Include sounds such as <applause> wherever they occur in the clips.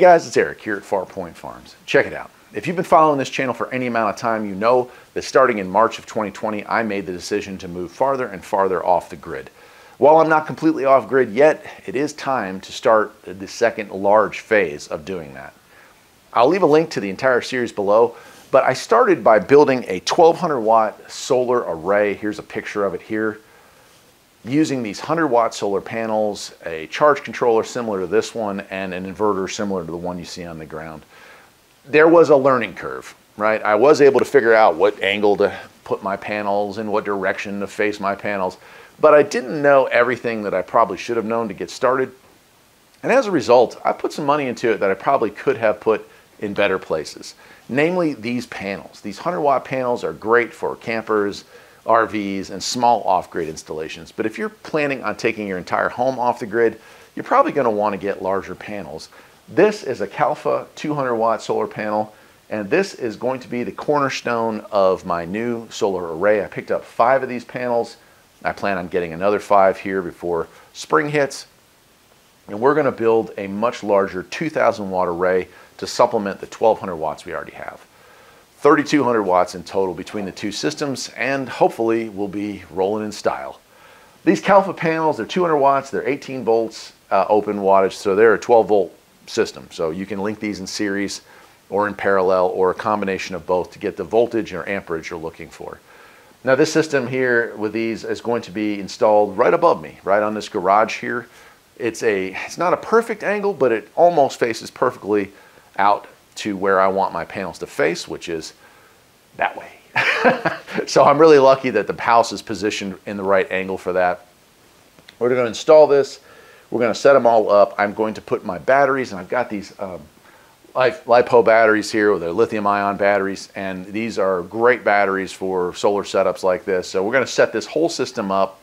guys, it's Eric here at Farpoint Farms. Check it out. If you've been following this channel for any amount of time, you know that starting in March of 2020, I made the decision to move farther and farther off the grid. While I'm not completely off grid yet, it is time to start the second large phase of doing that. I'll leave a link to the entire series below, but I started by building a 1200 watt solar array. Here's a picture of it here. Using these 100 watt solar panels, a charge controller similar to this one, and an inverter similar to the one you see on the ground. There was a learning curve, right? I was able to figure out what angle to put my panels and what direction to face my panels, but I didn't know everything that I probably should have known to get started. And as a result, I put some money into it that I probably could have put in better places. Namely, these panels. These 100 watt panels are great for campers, RVs, and small off grid installations. But if you're planning on taking your entire home off the grid, you're probably going to want to get larger panels. This is a Calpha 200 watt solar panel, and this is going to be the cornerstone of my new solar array. I picked up five of these panels. I plan on getting another five here before spring hits. And we're going to build a much larger 2,000 watt array to supplement the 1200 watts we already have. 3200 watts in total between the two systems and hopefully we'll be rolling in style. These Calpha panels, they're 200 watts, they're 18 volts uh, open wattage, so they're a 12 volt system. So you can link these in series or in parallel or a combination of both to get the voltage or amperage you're looking for. Now this system here with these is going to be installed right above me, right on this garage here. It's a, it's not a perfect angle, but it almost faces perfectly out to where I want my panels to face, which is that way. <laughs> so I'm really lucky that the house is positioned in the right angle for that. We're going to install this. We're going to set them all up. I'm going to put my batteries, and I've got these um, LiPo batteries here, they're lithium ion batteries, and these are great batteries for solar setups like this. So we're going to set this whole system up,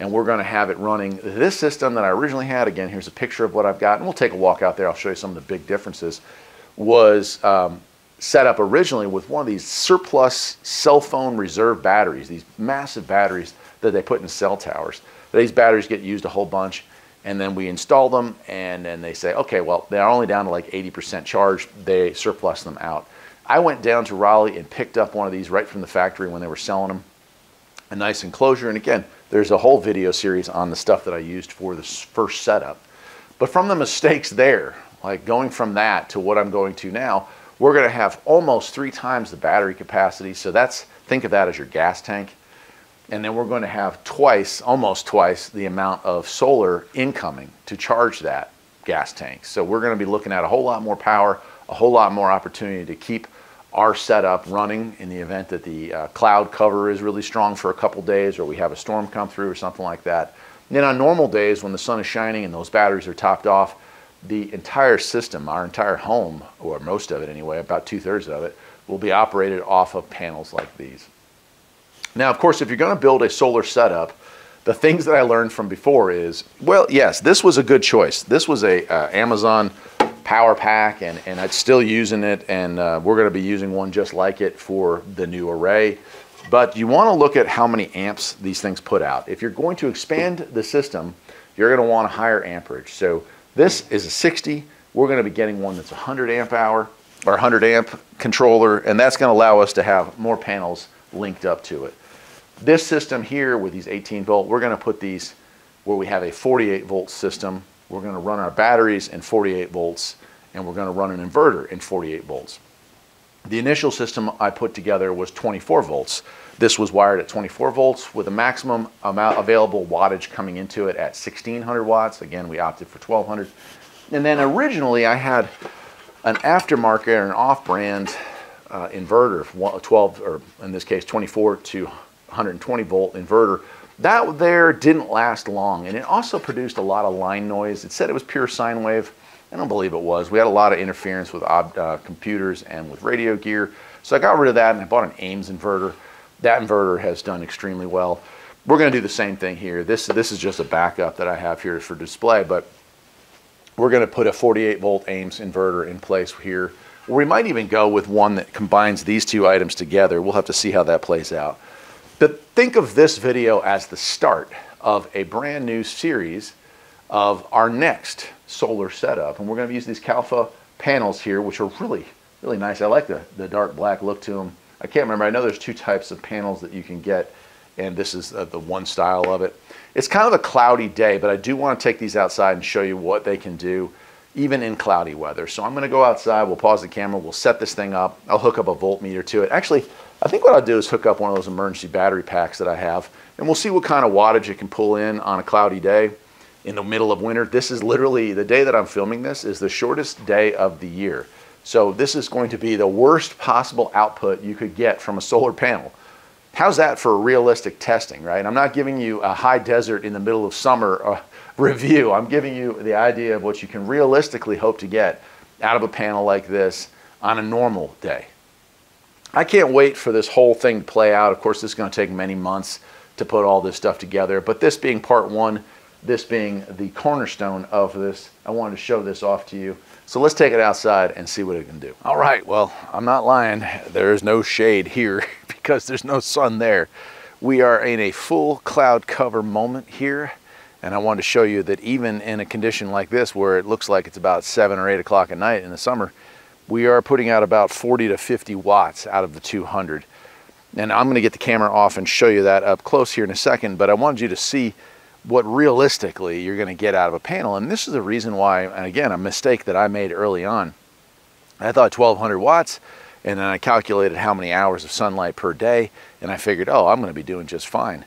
and we're going to have it running. This system that I originally had, again, here's a picture of what I've got, and we'll take a walk out there. I'll show you some of the big differences was um, set up originally with one of these surplus cell phone reserve batteries, these massive batteries that they put in cell towers. These batteries get used a whole bunch, and then we install them, and then they say, okay, well, they're only down to like 80% charge. They surplus them out. I went down to Raleigh and picked up one of these right from the factory when they were selling them. A nice enclosure, and again, there's a whole video series on the stuff that I used for this first setup. But from the mistakes there, like going from that to what I'm going to now, we're going to have almost three times the battery capacity. So that's, think of that as your gas tank. And then we're going to have twice, almost twice, the amount of solar incoming to charge that gas tank. So we're going to be looking at a whole lot more power, a whole lot more opportunity to keep our setup running in the event that the uh, cloud cover is really strong for a couple days or we have a storm come through or something like that. And then on normal days when the sun is shining and those batteries are topped off, the entire system, our entire home, or most of it anyway, about two thirds of it, will be operated off of panels like these. Now, of course, if you're going to build a solar setup, the things that I learned from before is, well, yes, this was a good choice. This was a uh, Amazon power pack, and, and I'm still using it, and uh, we're going to be using one just like it for the new array. But you want to look at how many amps these things put out. If you're going to expand the system, you're going to want a higher amperage. So this is a 60. We're going to be getting one that's 100 amp hour or 100 amp controller, and that's going to allow us to have more panels linked up to it. This system here with these 18 volt, we're going to put these where we have a 48 volt system. We're going to run our batteries in 48 volts, and we're going to run an inverter in 48 volts. The initial system I put together was 24 volts. This was wired at 24 volts with a maximum amount available wattage coming into it at 1600 watts. Again, we opted for 1200. And then originally I had an aftermarket or an off-brand uh, inverter, 12 or in this case 24 to 120 volt inverter. That there didn't last long and it also produced a lot of line noise. It said it was pure sine wave. I don't believe it was. We had a lot of interference with uh, computers and with radio gear. So I got rid of that and I bought an AIMS inverter. That inverter has done extremely well. We're going to do the same thing here. This, this is just a backup that I have here for display, but we're going to put a 48 volt AIMS inverter in place here. we might even go with one that combines these two items together. We'll have to see how that plays out. But think of this video as the start of a brand new series of our next solar setup. And we're going to use these Calpha panels here, which are really, really nice. I like the, the dark black look to them. I can't remember. I know there's two types of panels that you can get, and this is uh, the one style of it. It's kind of a cloudy day, but I do want to take these outside and show you what they can do even in cloudy weather. So I'm going to go outside. We'll pause the camera. We'll set this thing up. I'll hook up a voltmeter to it. Actually, I think what I'll do is hook up one of those emergency battery packs that I have, and we'll see what kind of wattage it can pull in on a cloudy day in the middle of winter. This is literally the day that I'm filming this is the shortest day of the year. So this is going to be the worst possible output you could get from a solar panel. How's that for realistic testing, right? I'm not giving you a high desert in the middle of summer uh, <laughs> review. I'm giving you the idea of what you can realistically hope to get out of a panel like this on a normal day. I can't wait for this whole thing to play out. Of course, this is going to take many months to put all this stuff together, but this being part one, this being the cornerstone of this, I wanted to show this off to you. So let's take it outside and see what it can do. All right, well, I'm not lying. There is no shade here <laughs> because there's no sun there. We are in a full cloud cover moment here. And I wanted to show you that even in a condition like this, where it looks like it's about seven or eight o'clock at night in the summer, we are putting out about 40 to 50 watts out of the 200. And I'm gonna get the camera off and show you that up close here in a second, but I wanted you to see what realistically you're going to get out of a panel. And this is the reason why, and again, a mistake that I made early on. I thought 1200 watts, and then I calculated how many hours of sunlight per day, and I figured, oh, I'm going to be doing just fine.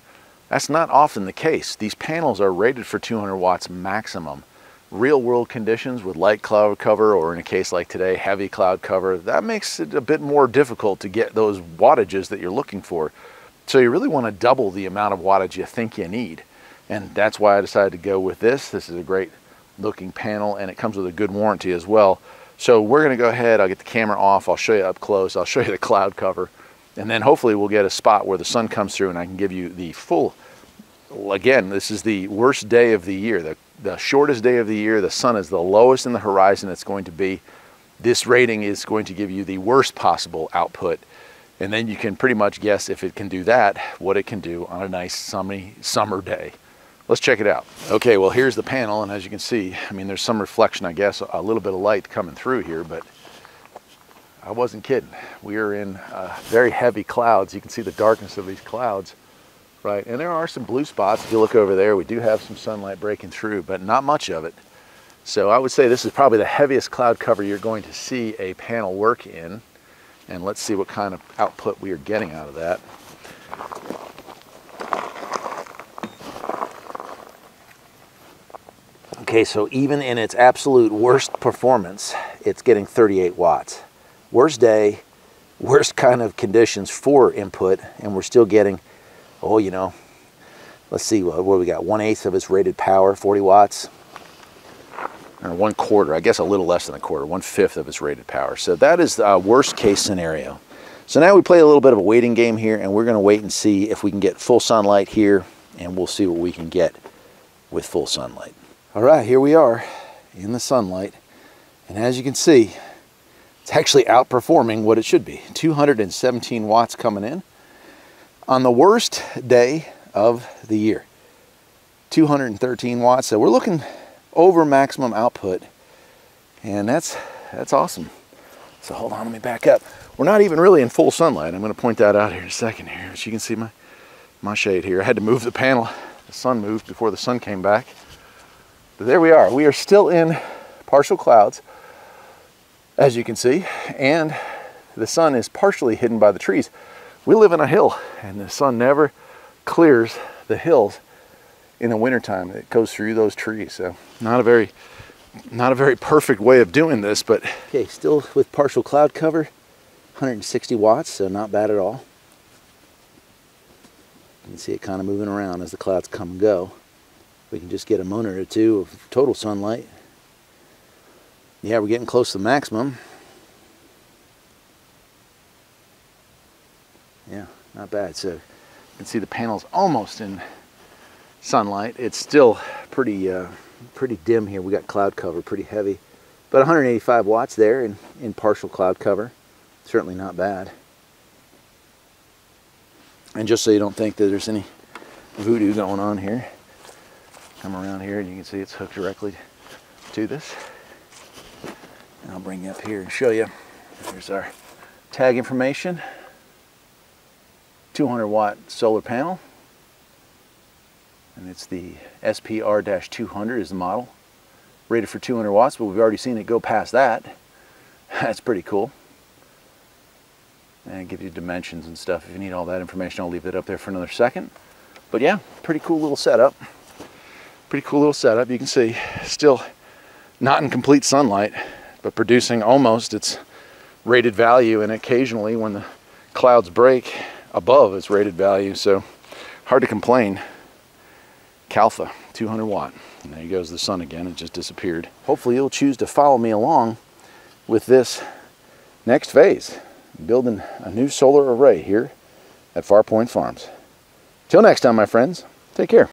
That's not often the case. These panels are rated for 200 watts maximum. Real world conditions with light cloud cover, or in a case like today, heavy cloud cover, that makes it a bit more difficult to get those wattages that you're looking for. So you really want to double the amount of wattage you think you need. And that's why I decided to go with this. This is a great looking panel and it comes with a good warranty as well. So we're gonna go ahead, I'll get the camera off, I'll show you up close, I'll <laughs> show you the cloud cover, and then hopefully we'll get a spot where the sun comes through and I can give you the full, again, this is the worst day of the year, the, the shortest day of the year, the sun is the lowest in the horizon it's going to be. This rating is going to give you the worst possible output and then you can pretty much guess if it can do that, what it can do on a nice sunny summer day. Let's check it out. Okay, well here's the panel and as you can see, I mean there's some reflection I guess, a little bit of light coming through here, but I wasn't kidding. We are in uh, very heavy clouds. You can see the darkness of these clouds, right? And there are some blue spots. If you look over there, we do have some sunlight breaking through, but not much of it. So I would say this is probably the heaviest cloud cover you're going to see a panel work in. And let's see what kind of output we are getting out of that. Okay, so even in its absolute worst performance, it's getting 38 watts. Worst day, worst kind of conditions for input, and we're still getting, oh, you know, let's see, what, what we got? One eighth of its rated power, 40 watts, or one quarter, I guess a little less than a quarter, one fifth of its rated power. So that is the uh, worst case scenario. So now we play a little bit of a waiting game here, and we're gonna wait and see if we can get full sunlight here, and we'll see what we can get with full sunlight. All right, here we are in the sunlight. And as you can see, it's actually outperforming what it should be. 217 watts coming in on the worst day of the year. 213 watts. So we're looking over maximum output. And that's that's awesome. So hold on, let me back up. We're not even really in full sunlight. I'm going to point that out here in a second here. As you can see my, my shade here. I had to move the panel. The sun moved before the sun came back. But there we are. We are still in partial clouds, as you can see, and the sun is partially hidden by the trees. We live in a hill, and the sun never clears the hills in the wintertime. It goes through those trees. So not a very not a very perfect way of doing this, but okay, still with partial cloud cover, 160 watts, so not bad at all. You can see it kind of moving around as the clouds come and go we can just get a moment or two of total sunlight. Yeah, we're getting close to the maximum. Yeah, not bad. So you can see the panels almost in sunlight. It's still pretty uh, pretty dim here. We got cloud cover, pretty heavy. But 185 watts there in, in partial cloud cover. Certainly not bad. And just so you don't think that there's any voodoo going on here, come around here and you can see it's hooked directly to this. And I'll bring you up here and show you. Here's our tag information. 200 watt solar panel. And it's the SPR-200 is the model. Rated for 200 watts, but we've already seen it go past that. <laughs> That's pretty cool. And it gives you dimensions and stuff. If you need all that information, I'll leave it up there for another second. But yeah, pretty cool little setup. Pretty cool little setup. You can see still not in complete sunlight, but producing almost its rated value and occasionally when the clouds break above its rated value. So hard to complain. Calpha, 200 watt. And there goes the sun again. It just disappeared. Hopefully you'll choose to follow me along with this next phase, building a new solar array here at Farpoint Farms. Till next time, my friends, take care.